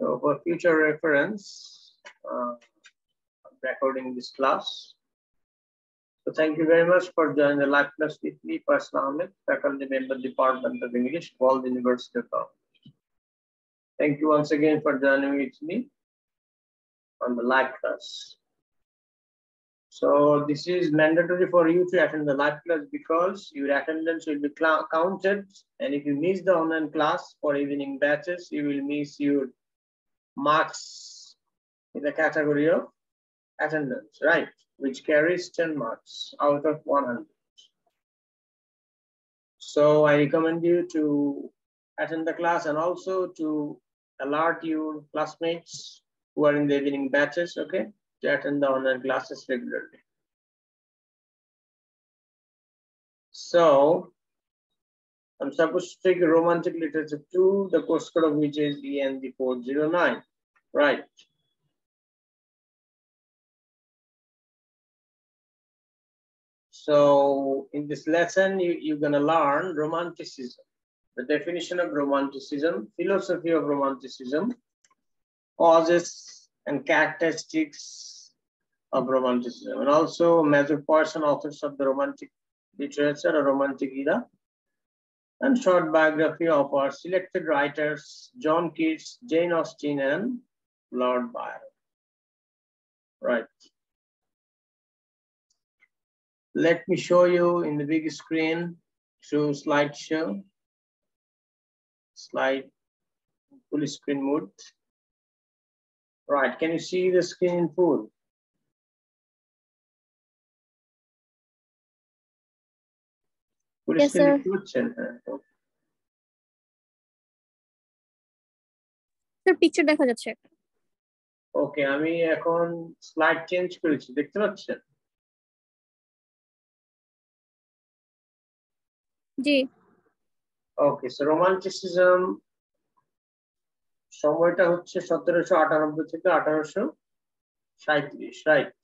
So for future reference, uh, recording this class. So thank you very much for joining the live class with me, Faisal Ahmed, faculty member, Department of English, World University of Thank you once again for joining with me on the live class. So this is mandatory for you to attend the live class because your attendance will be counted. And if you miss the online class for evening batches, you will miss your marks in the category of attendance, right? Which carries 10 marks out of 100. So I recommend you to attend the class and also to alert your classmates who are in the evening batches, okay, to attend the online classes regularly. So I'm supposed to take romantic literature 2, the course code of which is END 409, right? So in this lesson, you, you're gonna learn romanticism, the definition of romanticism, philosophy of romanticism, causes and characteristics of romanticism, and also major person authors of the romantic literature or romantic era, and short biography of our selected writers, John Keats, Jane Austen, and Lord Byron. Right. Let me show you in the big screen through slideshow. Slide full screen mode. Right, can you see the screen full? Full yes, screen করছেন sir picture দেখা যাচ্ছে ওকে আমি এখন slide change করেছি দেখতে পাচ্ছেন? জি। Okay so romanticism সময়টা হচ্ছে সতেরোশো আটানব্বই থেকে আঠারোশো সাঁত্রিশ রাইট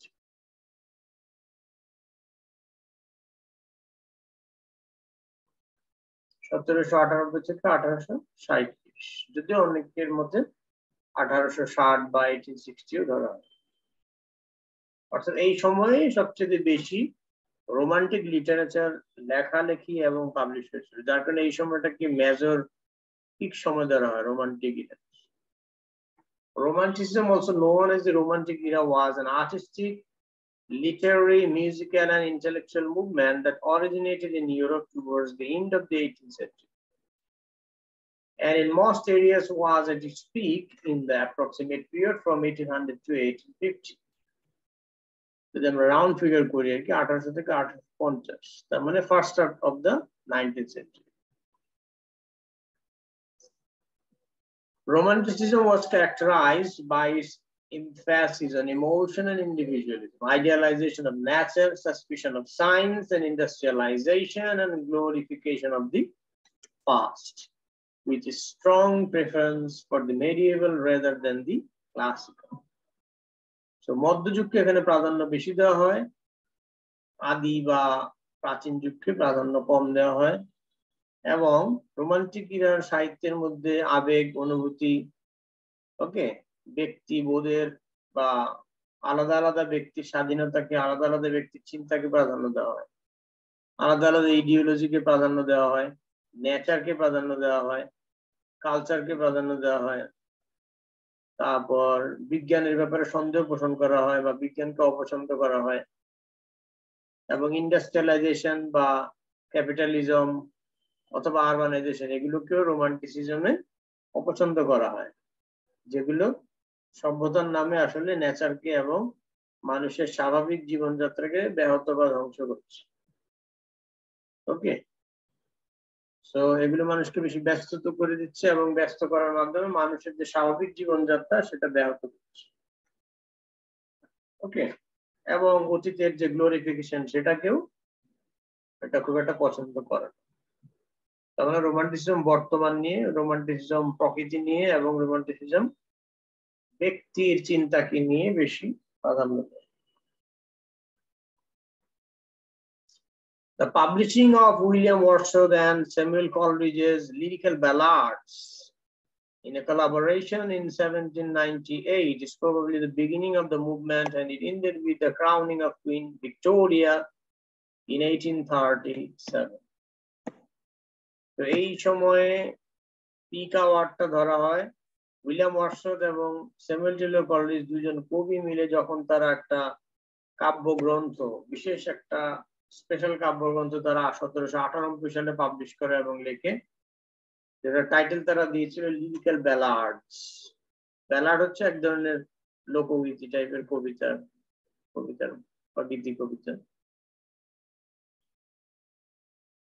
সতেরোশো আটানব্বই থেকে আঠারোশো সাঁত্রিশ যদিও অনেকের মধ্যে আঠারোশো হয় অর্থাৎ এই সময়ে সবচেয়ে বেশি রোমান্টিক লিটারেচার লেখালেখি এবং পাবলিশ হয়েছিল যার কারণে এই সময়টাকে মেজর পিক সময় ধরা হয় romantic Romanticism, also known as the Romantic era, was an artistic, literary, musical, and intellectual movement that originated in Europe towards the end of the 18th century. And in most areas was at its peak in the approximate period from 1800 to 1850. যদি আমরা round figure করি আর কি আঠারোশো থেকে আঠারোশো পঞ্চাশ তার মানে first half of the nineteen century Romanticism was characterized by its emphasis on emotion and individualism, idealization of nature, suspicion of science and industrialization, and glorification of the past, With a strong preference for the medieval rather than the classical. তো মধ্যযুগকে এখানে প্রাধান্য বেশি দেওয়া হয়। আদি বা প্রাচীন যুগকে প্রাধান্য কম দেওয়া হয়। এবং রোমান্টিক ইরার সাহিত্যের মধ্যে আবেগ, অনুভূতি, ওকে, ব্যক্তি, বোধের বা আলাদা আলাদা ব্যক্তির স্বাধীনতাকে, আলাদা আলাদা ব্যক্তির চিন্তাকে প্রাধান্য দেওয়া হয়। আলাদা আলাদা ইডিওলজিকে প্রাধান্য দেওয়া হয়। নেচারকে প্রাধান্য দেওয়া হয় কালচারকে প্রাধান্য দেওয়া হয়, তারপর বিজ্ঞানের ব্যাপারে সন্দেহ পোষণ করা হয় বা বিজ্ঞানকে অপছন্দ করা হয় এবং ইন্ডাস্ট্রিয়ালাইজেশন বা ক্যাপিটালিজম অথবা আরবানাইজেশন এগুলোকেও রোমান্টিসিজমে অপছন্দ করা হয়, যেগুলো সভ্যতার নামে আসলে নেচারকে এবং মানুষের স্বাভাবিক জীবনযাত্রাকে ব্যাহত বা ধ্বংস করছে। ওকে তো এগুলো মানুষকে বেশি ব্যস্ত তো করে দিচ্ছে এবং ব্যস্ত করার মাধ্যমে মানুষের যে স্বাভাবিক জীবনযাত্রা, সেটা ব্যাহত করছে ওকে এবং অতীতের যে গ্লোরিফিকেশন সেটাকেও এটা খুব একটা পছন্দ করে মানে রোমান্টিসিজম বর্তমান নিয়ে রোমান্টিসিজম প্রকৃতি নিয়ে এবং রোমান্টিসিজম ব্যক্তির চিন্তাকে নিয়ে বেশি প্রাধান্য দেয়। The publishing of William Wordsworth and Samuel Coleridge's lyrical ballads in a collaboration in 1798 is probably the beginning of the movement and it ended with the crowning of Queen Victoria in 1837. তো এই সময়ে pick আওয়ার্ডটা ধরা হয় William ওয়ার্সথ এবং Samuel Taylor Coleridge দুজন কবি মিলে যখন তারা একটা কাব্যগ্রন্থ বিশেষ একটা স্পেশাল কাব্যগ্রন্থ তারা সতেরোশো আটানব্বই সালে পাবলিশ করে এবং লেখে যেটা টাইটেল তারা দিয়েছিল লিরিক্যাল ব্যালার্ডস ব্যালার্ড হচ্ছে এক ধরনের লোকগীতি টাইপের কবিতা, কবিতার বা গীতি কবিতা।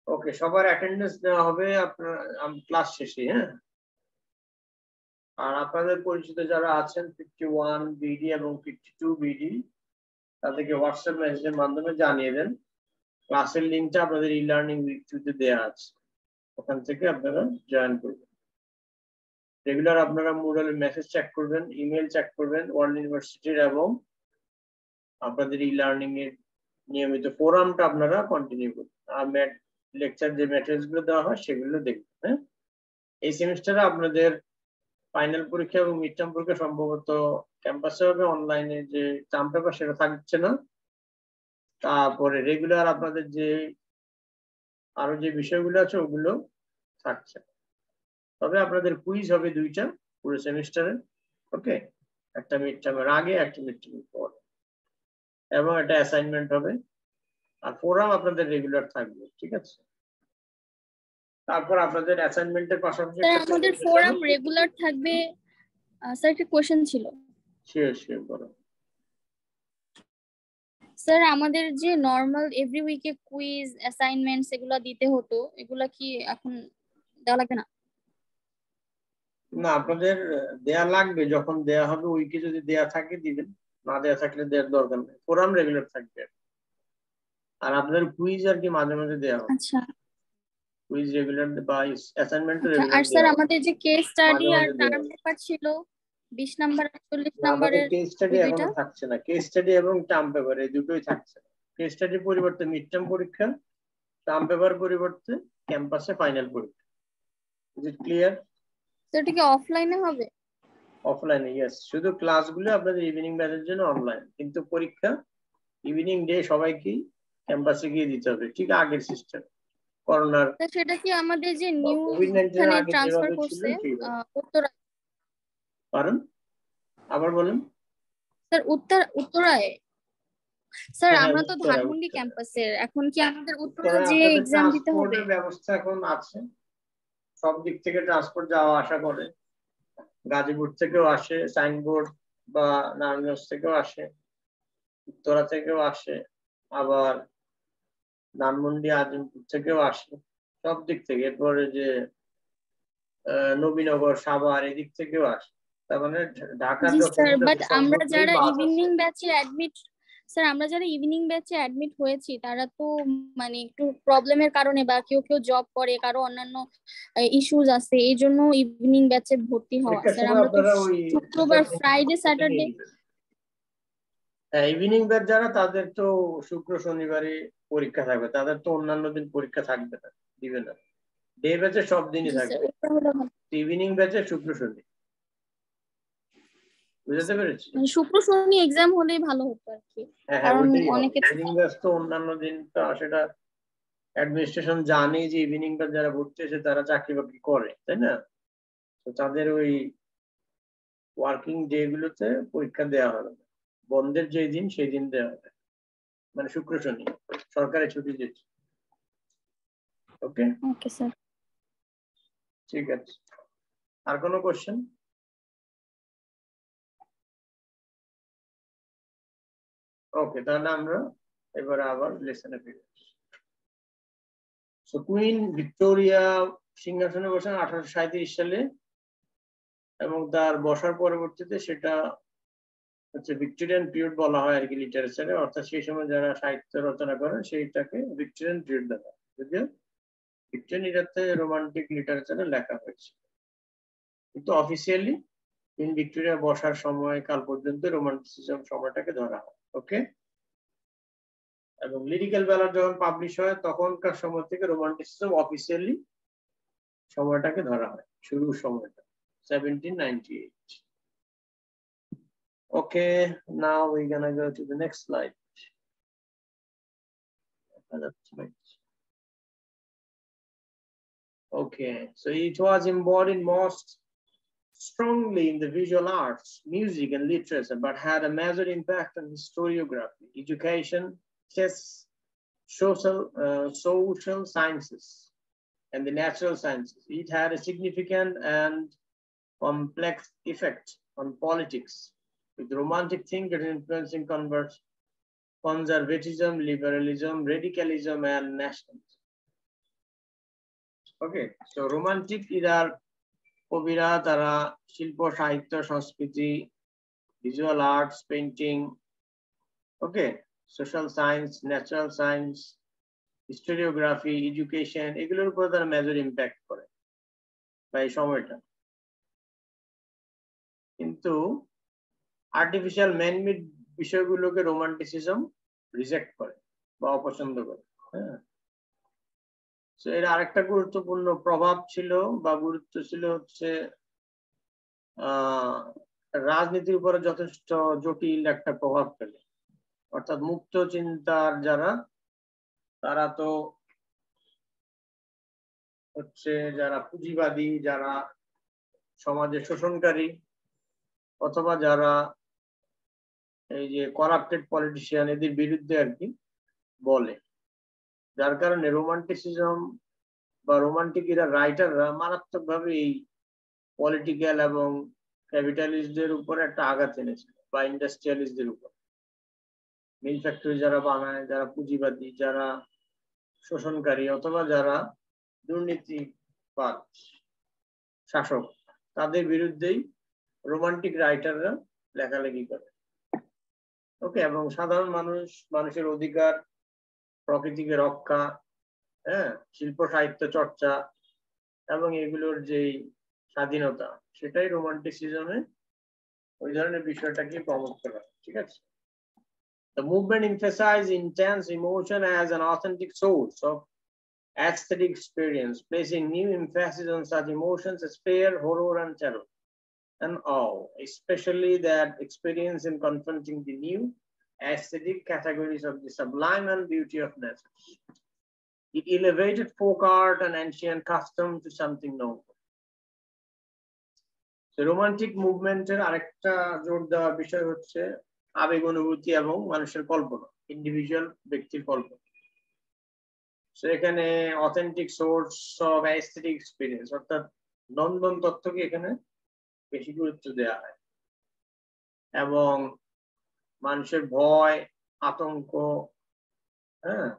ওকে সবার অ্যাটেন্ডেন্স নেওয়া হবে আপনার ক্লাস শেষে হ্যাঁ? আর আপনাদের পরিচিত যারা আছেন ফিফটি ওয়ান বিডি এবং ফিফটি টু বিডি তাদেরকে হোয়াটসঅ্যাপ মেসেজের মাধ্যমে জানিয়ে দেন। ক্লাসের লিঙ্কটা আপনাদের ই লার্নিং উইক দেওয়া আছে। ওখান থেকে আপনারা জয়েন করবেন। রেগুলার আপনারা মুরালের মেসেজ চেক করবেন ইমেল চেক করবেন ওয়ার্ল্ড ইউনিভার্সিটির এবং আপনাদের ই লার্নিং এর নিয়মিত ফোরামটা আপনারা কন্টিনিউ করবেন। আর ম্যাট লেকচার যে ম্যাটেরিয়ালসগুলো দেওয়া হয়, সেগুলো দেখবেন হ্যাঁ? এই সেমিস্টারে আপনাদের ফাইনাল পরীক্ষা এবং মিড টার্ম পরীক্ষা সম্ভবত ক্যাম্পাসে হবে। অনলাইনে যে টার্ম পেপার সেটা থাকছে না। তারপরে রেগুলার আপনাদের যে আরও যে বিষয়গুলো আছে ওগুলো থাকছে। তবে আপনাদের কুইজ হবে দুইটা পুরো সেমিস্টারে ওকে একটা মিড টার্মের আগে একটা মিড টার্মের পর। এবং একটা অ্যাসাইনমেন্ট হবে। আর ফোরাম আপনাদের রেগুলার থাকবে ঠিক আছে? তারপর আপনাদের অ্যাসাইনমেন্টের পাশাপাশি স্যার আমাদের ফোরাম রেগুলার থাকবে স্যার একটা কোশ্চেন ছিল। শিওর শিওর করো স্যার আমাদের যে নর্মাল এভরি উইকে কুইজ অ্যাসাইনমেন্টস এগুলো দিতে হতো এগুলা কি এখন দেওয়া লাগবে না? না আপনাদের দেয়া লাগবে যখন দেয়া হবে উইকে যদি দেয়া থাকে দিবেন না দেয়া থাকলে দেওয়ার দরকার নেই। ফোরাম রেগুলার থাকবে আর আপনাদের কুইজ আর কি মাঝে মাঝে দেওয়া হবে আচ্ছা। কুইজ রেগুলার বা অ্যাসাইনমেন্ট আচ্ছা, রেগুলার আর স্যার আমাদের যে কেস স্টাডি আর টার্ম পেপার ছিল 20 নাম্বার 48 আমাদের নাম্বারের কেস স্টাডি? এখনও থাকছে না। কেস স্টাডি এবং টার্ম পেপার এই দুটোই থাকছে। কেস স্টাডির পরিবর্তে মিড টার্ম পরীক্ষা টার্ম পেপার পরিবর্তে ক্যাম্পাসে ফাইনাল পরীক্ষা। ইজ ইট ক্লিয়ার তো এটা কি অফলাইনে হবে? অফলাইনে ইয়েস শুধু ক্লাসগুলো আপনাদের ইভিনিং ব্যাচের জন্য অনলাইন কিন্তু পরীক্ষা ইভিনিং ডে সবাইকেই ক্যাম্পাসে গিয়ে দিতে হবে। ঠিক আগের সিস্টেম করোনার সেটা কি আমাদের যে নিউ COVID-19 এর এখানে আগে ট্রান্সফার করছে উত্তরা কারণ আবার বলেন। স্যার উত্তর উত্তরায়। স্যার আমরা তো ধানমন্ডি ক্যাম্পাসের। এখন কি আমাদের উত্তরা যে এক্সাম দিতে হবে? ব্যবস্থা এখন আছে। সব দিক থেকে ট্রান্সপোর্ট যাওয়া আসা করে। গাজীপুর থেকেও আসে সাইনবোর্ড বা নারায়ণগঞ্জ থেকেও আসে উত্তরা থেকেও আসে আবার ধানমন্ডি আজিমপুর থেকেও আসে। সব দিক থেকে এরপরে যে নবীনগর সাভার এদিক থেকেও আসে। তার মানে ঢাকার স্যার বাট আমরা যারা ইভিনিং ব্যাচে অ্যাডমিট স্যার আমরা যারা ইভিনিং ব্যাচে অ্যাডমিট হয়েছি তারা তো মানে একটু প্রবলেমের কারণে বা কেউ কেউ জব করে কারও অন্যান্য ইস্যুজ আছে এই জন্য ইভিনিং ব্যাচে ভর্তি হওয়া। স্যার আমরা তো শুক্রবার ফ্রাইডে স্যাটারডে ইভিনিং ব্যাচ যারা তাদের তো শুক্র শনিবারে পরীক্ষা থাকবে তাদের তো অন্যান্য দিন পরীক্ষা থাকবে না দিবে না। ডে ব্যাচে সব দিনই থাকবে। ইভিনিং ব্যাচে শুক্র শনি। বুঝতে পেরেছি। মানে শুক্র শনি এক্সাম হলেই ভালো হতো আর কি। হ্যাঁ হ্যাঁ কারণ অনেকে ইভিনিং ব্যাচ তো অন্যান্য দিন তো সেটা অ্যাডমিনিস্ট্রেশন জানে যে ইভিনিং ব্যাচ যারা ভর্তি হয়েছে তারা চাকরি বাকরি করে তাই না? তো তাদের ওই ওয়ার্কিং ডে গুলোতে পরীক্ষা দেওয়া হবে বন্ধের যে দিন সেই দিন দেওয়া হবে মানে শুক্র শনি সরকারি ছুটি দিচ্ছে ওকে ওকে স্যার ঠিক আছে। আর কোনো কোশ্চেন ওকে তাহলে আমরা এবারে আবার লেসনে ফিরে সো কুইন ভিক্টোরিয়া সিংহাসনে বসেন আঠারোশো সাঁত্রিশ সালে এবং তার বসার পরবর্তীতে সেটা হচ্ছে ভিক্টোরিয়ান পিরিয়ড বলা হয় আর কি লিটারেচারে অর্থাৎ সেই সময় যারা সাহিত্য রচনা করেন সেইটাকে ভিক্টোরিয়ান পিরিয়ড বলা হয়। যদিও ভিক্টোরিয়ান ইরাতে রোমান্টিক লিটারেচারে লেখা হয়েছে। কিন্তু অফিসিয়ালি কুইন ভিক্টোরিয়া বসার সময় কাল পর্যন্ত রোমান্টিসিজম সময়টাকে ধরা হয়। ওকে এবং লিরিক্যাল বেলার যখন পাবলিশ হয় তখনকার সময় থেকে রোমান্টিসিজম অফিসিয়ালি সময়টাকে ধরা হয় শুরুর সময়টা 1798. Okay, now we're gonna go to the next slide. Okay, so it was embodied most strongly in the visual arts, music, and literature, but had a major impact on historiography, education, chess, social, uh, social sciences, and the natural sciences. It had a significant and complex effect on politics, with romantic thinkers influencing converts, conservatism, liberalism, radicalism, and nationalism. Okay, so romantic is our কবিরা তারা শিল্প, সাহিত্য, সংস্কৃতি visual arts painting okay social science natural science historiography education এগুলোর উপর তারা major impact করে বা এই সময়টা। কিন্তু আর্টিফিশিয়াল ম্যানমেড বিষয়গুলোকে রোমান্টিসিজম রিজেক্ট করে বা অপছন্দ করে হ্যাঁ। এর আরেকটা গুরুত্বপূর্ণ প্রভাব ছিল বা গুরুত্ব ছিল হচ্ছে রাজনীতির উপরে যথেষ্ট জটিল একটা প্রভাব ফেলে। অর্থাৎ মুক্ত চিন্তার যারা, তারা তো হচ্ছে যারা পুঁজিবাদী, যারা সমাজে শোষণকারী, অথবা যারা এই যে করাপ্টেড পলিটিশিয়ান এদের বিরুদ্ধে আর কি বলে। যার কারণে রোমান্টিসিজম বা রোমান্টিক এরা রাইটাররা মারাত্মকভাবে এই পলিটিক্যাল এবং ক্যাপিটালিস্টদের উপর একটা আঘাত এনেছিল বা ইন্ডাস্ট্রিয়ালিস্টদের উপর। মিল ফ্যাক্টরি যারা বানায়, যারা পুঁজিবাদী, যারা শোষণকারী অথবা যারা দুর্নীতিবাদ শাসক, তাদের বিরুদ্ধেই রোমান্টিক রাইটাররা লেখালেখি করে। ওকে এবং সাধারণ মানুষ, মানুষের অধিকার প্রকৃতিকে রক্ষা হ্যাঁ শিল্প সাহিত্য চর্চা এবং এগুলোর যে স্বাধীনতা সেটাই রোমান্টিসিজমে ওই ধরনের বিষয়টাকে প্রমোট করা ঠিক আছে The movement emphasized intense emotion as an authentic source of aesthetic experience, placing new emphasis on such emotions as fear, horror, and terror, and awe, especially that experience in confronting the new aesthetic categories of the sublime and beauty of nature. It elevated folk art and ancient custom to something noble. Romantic মুভমেন্টের আরেকটা জোর দেওয়ার বিষয় হচ্ছে আবেগ, অনুভূতি এবং মানুষের কল্পনা individual ব্যক্তির কল্পনা এখানে authentic source of aesthetic experience অর্থাৎ নন্দন তত্ত্বকে এখানে বেশি গুরুত্ব দেওয়া হয় এবং মানুষের ভয়, আতঙ্ক হ্যাঁ?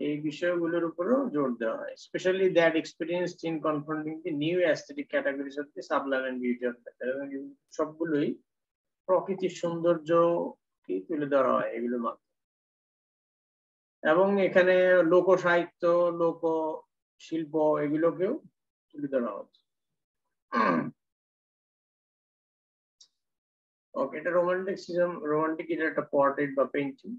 এই বিষয়গুলোর উপরও জোর দেওয়া হয়। Specially that experience in confronting the new aesthetic categories of the sublime and beauty of সবগুলোই প্রকৃতির সৌন্দর্য কি তুলে ধরা হয় এগুলোর মাধ্যমে। এবং এখানে লোক সাহিত্য, লোক শিল্প এগুলোকেও তুলে ধরা হচ্ছে। Okay, the romanticism, romantic is a portrait by painting.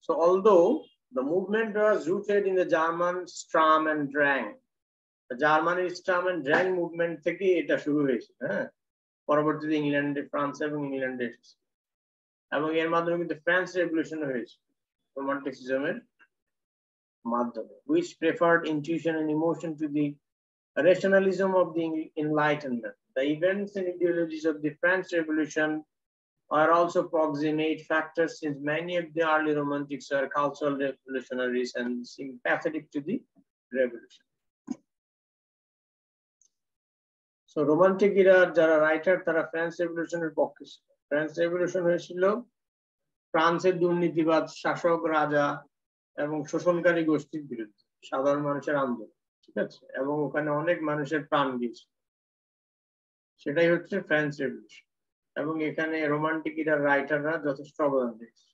So although the movement was rooted in the German Stram and Drang, German Stram and Drang movement থেকে এটা শুরু হয়েছে হ্যাঁ পরবর্তীতে ইংল্যান্ডে ফ্রান্স এবং ইংল্যান্ডে এসেছে এবং এর মাধ্যমে কিন্তু ফ্রান্স রেভলিউশন হয়েছে রোমান্টিসিজমের মাধ্যমে which preferred intuition and emotion to the rationalism of the enlightenment the events and ideologies of the French Revolution are also proximate factors since many of the early romantics are cultural revolutionaries and sympathetic to the revolution. So romantic era যারা writer তারা France রেভলিউশনের পক্ষে ছিল France revolution হয়েছিল ফ্রান্সের দুর্নীতিবাদ শাসক রাজা এবং শোষণকারী গোষ্ঠীর বিরুদ্ধে সাধারণ মানুষের আন্দোলন ঠিক আছে এবং ওখানে অনেক মানুষের প্রাণ গিয়েছিল সেটাই হচ্ছে ফ্রেঞ্চ রেভলিউশন এবং এখানে রোমান্টিক ইরার রাইটাররা যথেষ্ট অবদান দিয়েছে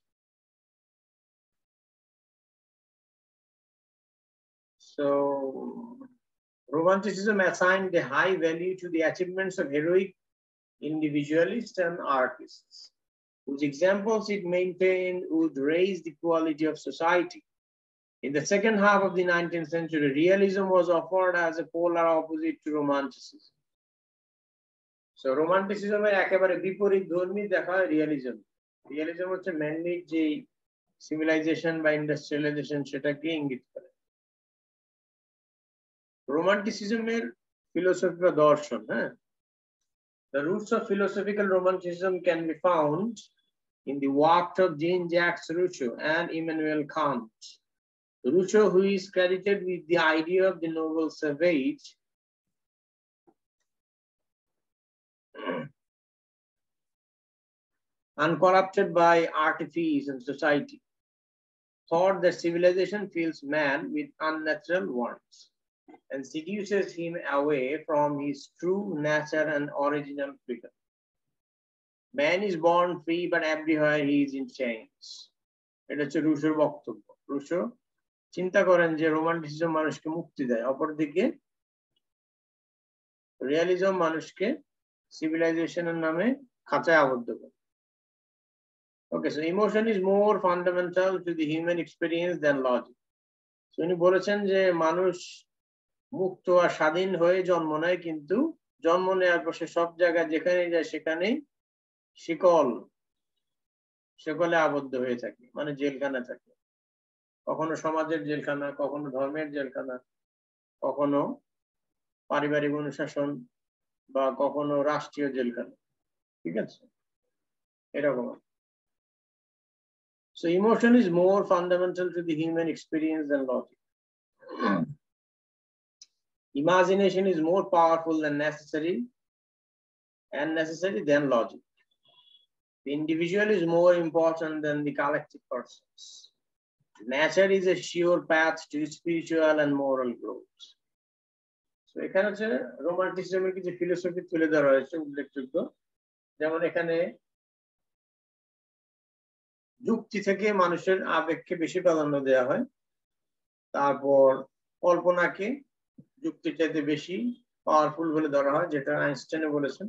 So Romanticism assigned a high value to the achievements of heroic individualists and artists, whose examples it maintained would raise the quality of society. In the second half of the 19th century, realism was offered as a polar opposite to romanticism. So romanticism এর একেবারে বিপরীত ধর্মী দেখা হয় realism realism হচ্ছে manmade যে civilisation বা industrialisation সেটাকে ইঙ্গিত করে রোমান্টিসিজমের ফিলোসফি বা দর্শন হ্যাঁ The roots of philosophical romanticism can be found in the work of Jean-Jacques Rousseau and Immanuel Kant. Rousseau, who is credited with the idea of the noble savage, uncorrupted by artifice and society, thought that civilization fills man with unnatural wants and seduces him away from his true nature and original freedom. Man is born free, but everywhere he is in chains. এটা হচ্ছে রুশোর বক্তব্য Russo চিন্তা করেন যে romanticism মানুষকে মুক্তি দেয় অপরদিকে রিয়ালিজম মানুষকে সিভিলাইজেশনের নামে খাঁচায় আবদ্ধ করে Okay, so emotion is more fundamental to the human experience than logic. So উনি বলেছেন যে মানুষ মুক্ত আর স্বাধীন হয়ে জন্ম নেয় কিন্তু জন্ম নেওয়ার পর সে সব জায়গায় যেখানে যায় সেখানেই শিকল শিকলে আবদ্ধ হয়ে থাকে মানে জেলখানা থাকে। কখনো সমাজের জেলখানা কখনো ধর্মের জেলখানা কখনো পারিবারিক অনুশাসন বা কখনো রাষ্ট্রীয় জেলখানা। ঠিক আছে? এরকম So emotion is more fundamental to the human experience than logic. Imagination is more powerful than necessary and necessary than logic. The individual is more important than the collective persons. Nature is a sure path to spiritual and moral growth. So এখানে হচ্ছে রোমান্টিসিজমের কিছু philosophy তুলে ধরা হয়েছে উল্লেখযোগ্য যেমন এখানে যুক্তি থেকে মানুষের আবেগকে বেশি প্রাধান্য দেওয়া হয়। তারপর কল্পনাকে যুক্তির চাইতে বেশি পাওয়ারফুল বলে ধরা হয়, যেটা আইনস্টাইনে বলেছেন।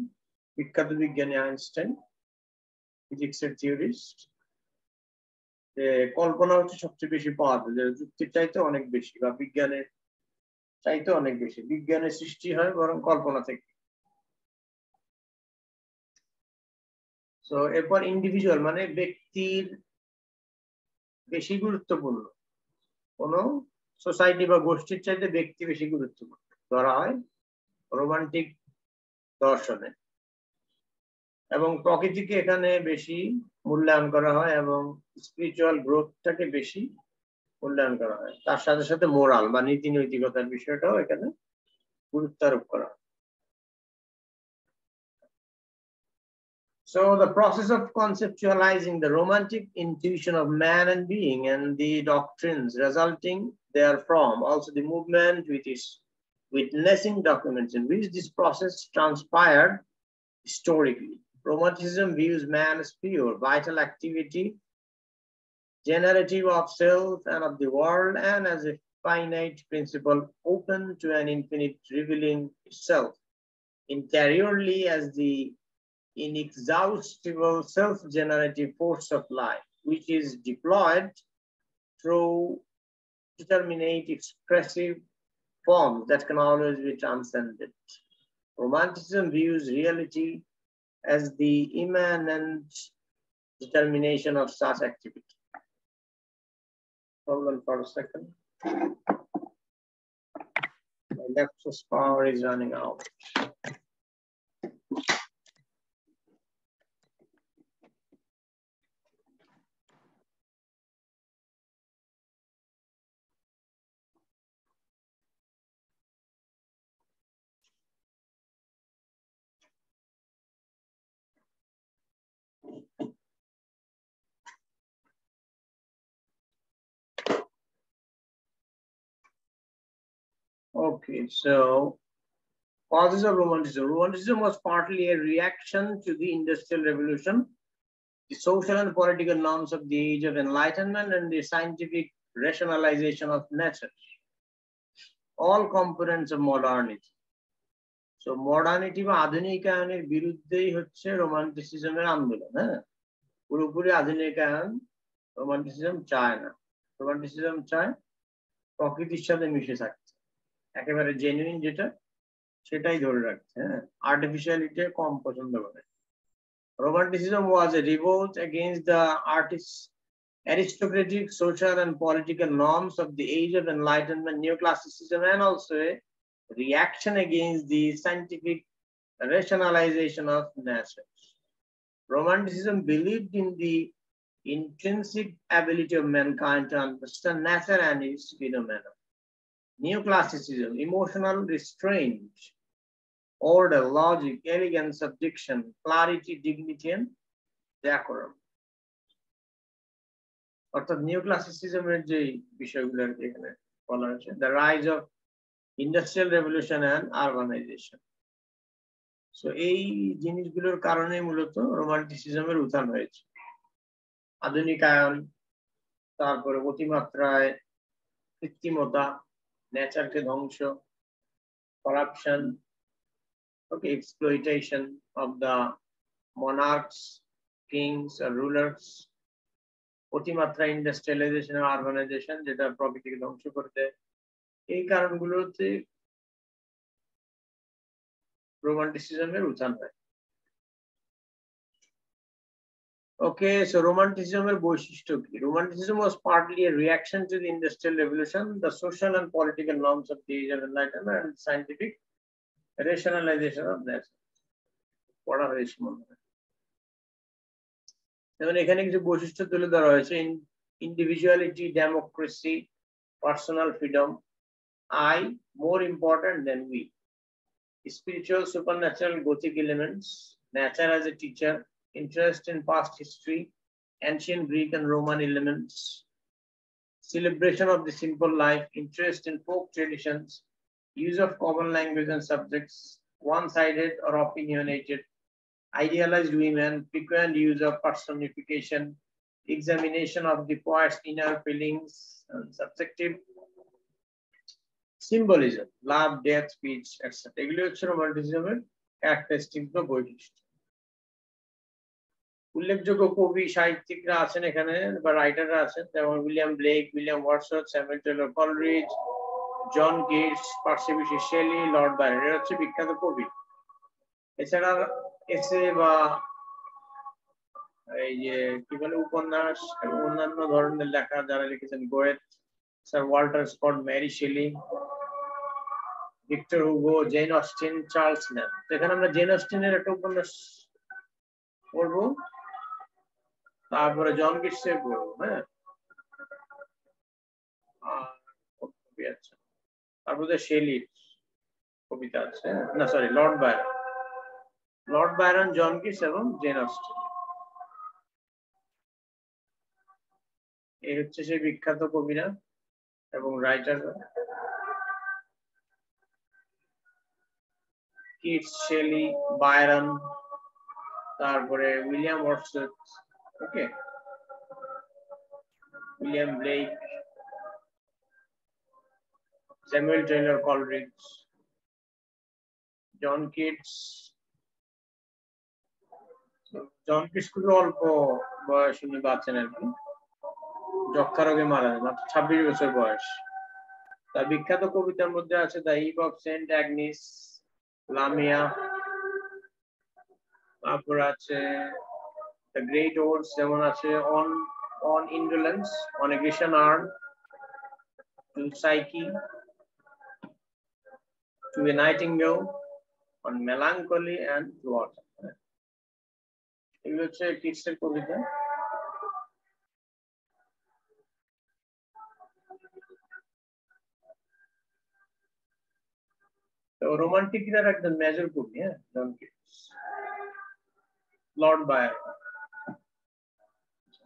বিখ্যাত বিজ্ঞানী আইনস্টাইন ফিজিক্সের থিওরিস্ট যে কল্পনা হচ্ছে সবচেয়ে বেশি পাওয়ারফুল যেটা যুক্তির চাইতে অনেক বেশি বা বিজ্ঞানের চাইতে অনেক বেশি। বিজ্ঞানের সৃষ্টি হয় বরং কল্পনা থেকে। তো এরপর ইন্ডিভিজুয়াল মানে ব্যক্তির বেশি গুরুত্বপূর্ণ। কোন সোসাইটি বা গোষ্ঠীর চাইতে ব্যক্তি বেশি গুরুত্বপূর্ণ। ধরা হয় রোমান্টিক দর্শনে। এবং প্রকৃতিকে এখানে বেশি মূল্যায়ন করা হয় এবং স্পিরিচুয়াল গ্রোথটাকে বেশি মূল্যায়ন করা হয়। তার সাথে সাথে মোরাল বা নীতি নৈতিকতার বিষয়টাও এখানে গুরুত্ব আরোপ করা হয়। So the process of conceptualizing the romantic intuition of man and being and the doctrines resulting therefrom, also the movement with its witnessing documents in which this process transpired historically. Romanticism views man as pure, vital activity, generative of self and of the world, and as a finite principle open to an infinite revealing itself interiorly as the inexhaustible self-generative force of life, which is deployed through determinate expressive forms that can always be transcended. Romanticism views reality as the immanent determination of such activity. Hold on for a second. My Nexus power is running out. Okay, so causes of romanticism. Romanticism was partly a reaction to the Industrial Revolution, the social and political norms of the Age of Enlightenment, and the scientific rationalization of nature. All components of modernity. So modernity বা আধুনিকায়নের বিরুদ্ধেই হচ্ছে রোমান্টিসিজমের আন্দোলন হ্যাঁ পুরোপুরি আধুনিকায়ন romanticism চায় না romanticism চায় প্রকৃতির সাথে মিশে থাকছে একেবারে জেনুইন যেটা সেটাই ধরে রাখছে হ্যাঁ আর্টিফিশিয়ালিটি কম পছন্দ করে Romanticism was a revolt against the artists, aristocratic, social, and political norms of the age of enlightenment, neoclassicism, and also a reaction against the scientific rationalization of nature. Romanticism believed in the intrinsic ability of mankind to understand nature and its phenomena. Neoclassicism, emotional restraint, order, logic, elegance, subjection, clarity, dignity, and decorum. অর্থাৎ new ক্লাসিসিজমের যে বিষয়গুলো এখানে বলা হয়েছে the rise of industrial revolution and urbanization so এই জিনিসগুলোর কারণে মূলত রোমান্টিসিজমের উত্থান হয়েছে আধুনিকায়ন তারপরে অতিমাত্রায় কৃত্রিমতা নেচারকে ধ্বংস corruption exploitation of the monarchs, kings, or rulers, অতিমাত্রা ইন্ডাস্ট্রিয়ালাইজেশন আর আরবানাইজেশন যেটা প্রকৃতিকে ধ্বংস করতে এই কারণগুলোতে রোমান্টিসিজমের উত্থান হয়। ওকে সো রোমান্টিসিজমের বৈশিষ্ট্য কি romanticism was partly a reaction to the industrial revolution the social and political norms of the age of enlightenment and scientific rationalization of that পড়া হয়েছে মনে হয় যেমন এখানে কিছু বৈশিষ্ট্য তুলে ধরা হয়েছে individuality democracy personal freedom I more important than we spiritual supernatural gothic elements nature as a teacher interest in past history ancient greek and roman elements celebration of the simple life interest in folk traditions use of common language and subjects, one-sided or opinionated, idealized women, frequent use of personification, examination of the poet's inner feelings, and subjective symbolism, love, death, speech, etc. এগুলি হচ্ছে রোমান্টিসিজমের characteristic বা বৈশিষ্ট্য উল্লেখযোগ্য কবি, সাহিত্যিকরা আছেন এখানে বা রাইটাররা আছেন। যেমন William Blake, William Watson, Samuel Taylor Coleridge, John Keats, Percy Bysshe Shelley, Lord Byron এরা হচ্ছে বিখ্যাত কবি। এছাড়া এসে বা এই যে কি বলে উপন্যাস এবং অন্যান্য ধরনের লেখা যারা লিখেছেন Goethe Sir Walter Scott, Mary Shelley, Victor Hugo, Jane Austen, Charles NAND এখানে আমরা জেন অস্টিনের একটা উপন্যাস পড়ব। তারপরে জন গিটসের পড়ব হ্যাঁ আচ্ছা তারপরে শেলির কবিতা আছে না sorry Lord Byron Lord Byron John Keats এবং জেন এই হচ্ছে সেই বিখ্যাত কবিরা এবং রাইটার কিটস, শেলি বায়রন তারপরে William Watson okay William Blake Samuel Taylor Coleridge John Keats John Keats খুবই অল্প বয়স উনি বাঁচেন আর কি। যক্ষা রোগে মারা যায়, মাত্র ছাব্বিশ বছর বয়স। তার বিখ্যাত কবিতার মধ্যে আছে the Eve of Saint Agnes Lamia. তারপর আছে দ্য গ্রেট ওর্ডস যেমন আছে on on indolence on a Grecian urn to Psyche to a nightingale, on melancholy and water. এগুলো হচ্ছে কিটসের কবিতা। তো রোমান্টিকরা একদম মেজর কবি হ্যাঁ জন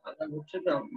आधा घुट से कम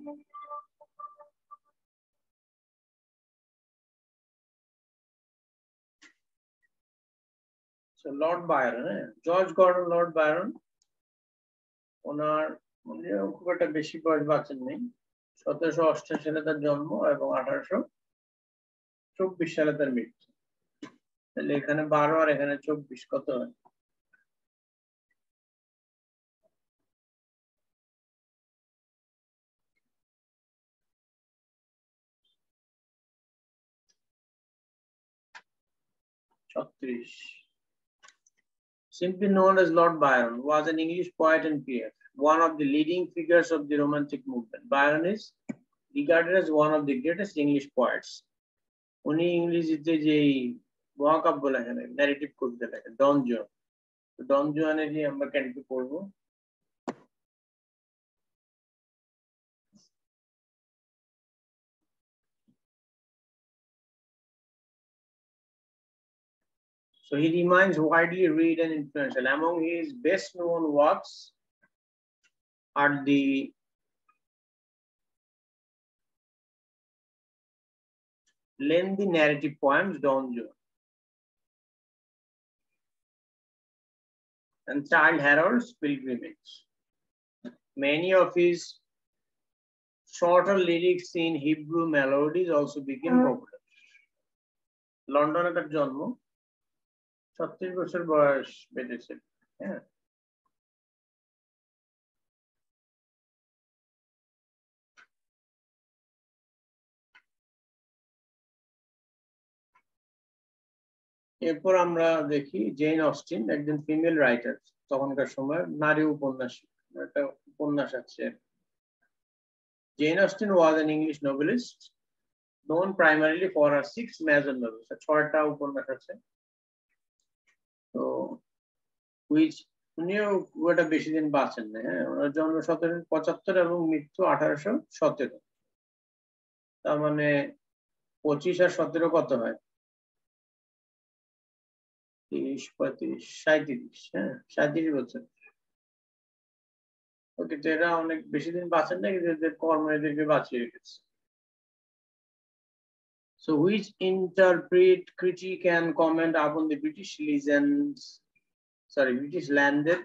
So Lord Byron, eh? George Gordon Lord Byron, ওনার মানে খুব একটা বেশি বয়স বাঁচেন নেই। সতেরোশো অষ্টাশি সালে তার জন্ম এবং আঠারোশো চব্বিশ সালে তার মৃত্যু। তাহলে এখানে বারো আর এখানে চব্বিশ কত হয়? ছত্রিশ Simply known as Lord Byron, was an English poet and poet, one of the leading figures of the Romantic movement. Byron is regarded as one of the greatest English poets. উনি ইংরেজিতে যে মহাকাব্য লেখেন ন্যারেটিভ করতে লেখেন ডন জুয়ান ডন জুয়ানের যে আমরা ক্যান্টি পড়বো So he remains widely read and influential. Among his best known works are the lengthy narrative poems Don Juan and Child Harold's Pilgrimage. Many of his shorter lyrics in Hebrew melodies also became popular. লন্ডনে তার জন্ম ছত্রিশ বছর বয়স বেঁচেছিল হ্যাঁ। এরপর আমরা দেখি জেন অস্টিন একজন ফিমেল রাইটার তখনকার সময় নারী উপন্যাসিক একটা উপন্যাস আছে। Jane Austen was an English novelist known primarily for her six major novels, ছয়টা উপন্যাস আছে। হুইচ উনিও ওটা বেশি দিন বাঁচেন না হ্যাঁ? ওনার জন্ম সতেরো পঁচাত্তর এবং মৃত্যু আঠারোশো সতেরো। তার মানে পঁচিশ আর সতেরো কত হয়? তিরিশ পঁয়ত্রিশ সাঁত্রিশ হ্যাঁ? সাঁত্রিশ বছর। ওকে এরা অনেক বেশি দিন বাঁচেন না কিন্তু এদের কর্ম এদেরকে বাঁচিয়ে রেখেছে। So which interpret, critique and comment upon the British legends, sorry, British landed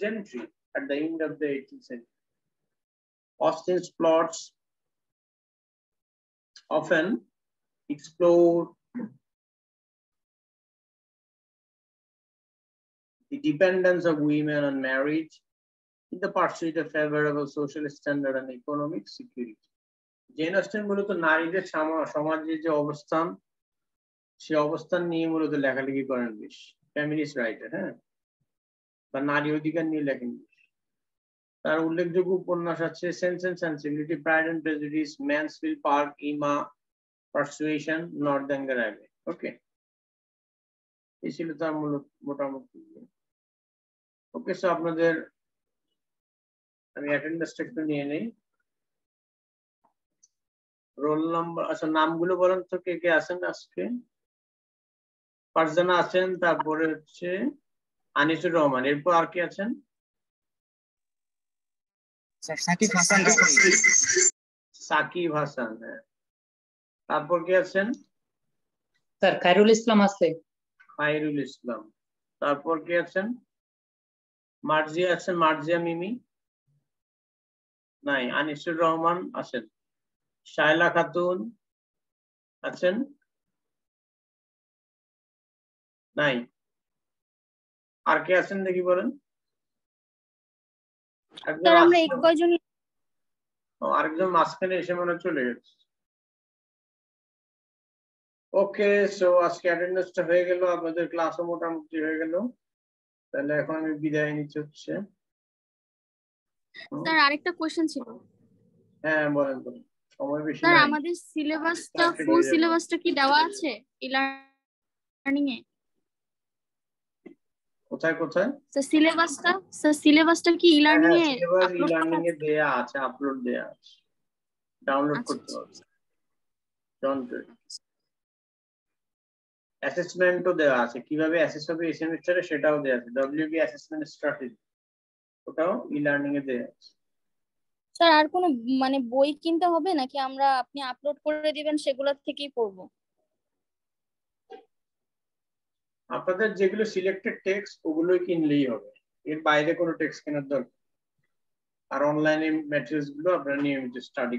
gentry at the end of the 18th century. Austin's plots often explore the dependence of women on marriage in the pursuit of favorable social standard and economic security. Jane Austen মূলত নারীদের সমাজের যে অবস্থান সে অবস্থান নিয়ে মূলত লেখালেখি করেন বেশ ফ্যামিলিস্ট রাইটার হ্যাঁ? বা নারী অধিকার নিয়ে লেখেন। তার উল্লেখযোগ্য উপন্যাস আছে Sense and Sensibility Pride and Prejudice Mansfield Park Emma Persuasion anger Abbey okay এই ছিল তার মূলত মোটামুটি। ওকে সো আপনাদের, আমি অ্যাটেন্ডেন্সটা একটু নিয়ে নেই। রোল নাম্বার আচ্ছা নামগুলো বলেন তো, কে কে আছেন আজকে? ফারজানা আছেন তারপরে হচ্ছে আনিসুর রহমান। এরপর আর কি আছেন? সাকিব হাসান। সাকিব হাসান। হ্যাঁ। তারপর কে আছেন? স্যার খায়রুল ইসলাম আছে। খায়রুল ইসলাম। তারপর কে আছেন? মার্জিয়া আছেন মার্জিয়া মিমি। নাই আনিসুর রহমান আছেন। শায়লা খাতুন আছেন। নাই আর কে আছেন দেখি বলেন? স্যার আমরা এক কয়জন আরেকজন মাঝখানে এসে মনে চলে গেছে। ওকে সো আজকে অ্যাটেন্ডেন্সটা হয়ে গেল আপনাদের ক্লাসও মোটামুটি হয়ে গেল। তাহলে এখন আমি বিদায় নিতে হচ্ছে। স্যার আরেকটা কোশ্চেন ছিল। হ্যাঁ বলেন বলেন। সময় বেশি স্যার আমাদের সিলেবাসটা ফুল। সিলেবাসটা কি দেওয়া আছে? লার্নিং এ কোথায় কোথায়? স্যার সিলেবাসটা স্যার সিলেবাসটা কি ই লার্নিং এ আপলোড লার্নিং এ দেয়া আছে আপলোড দেয়া আছে। ডাউনলোড আচ্ছা, করতে হবে। ডোন্ট অ্যাসেসমেন্টও দেওয়া আছে। কীভাবে অ্যাসেস হবে এই সেমিস্টারে সেটাও দেওয়া আছে। ডব্লিউবি অ্যাসেসমেন্ট স্ট্র্যাটেজি ওটাও ই লার্নিং এ দেওয়া আছে। স্যার আর কোনো মানে বই কিনতে হবে? নাকি আমরা আপনি আপলোড করে দিবেন সেগুলোর থেকেই পড়ব? আপনাদের যেগুলো সিলেক্টেড টেক্সট ওগুলোই কিনলেই হবে। এর বাইরে কোনো টেক্সট কেনার দরকার আর অনলাইনে ম্যাটেরিয়ালসগুলো আপনারা নিয়মিত স্টাডি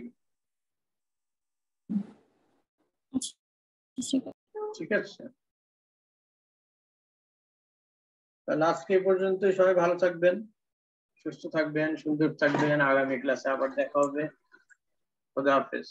ঠিক আছে? তাহলে আজকে পর্যন্ত সবাই ভালো থাকবেন, সুস্থ থাকবেন, সুন্দর থাকবেন। আগামী ক্লাসে আবার দেখা হবে। খোদা হাফেজ।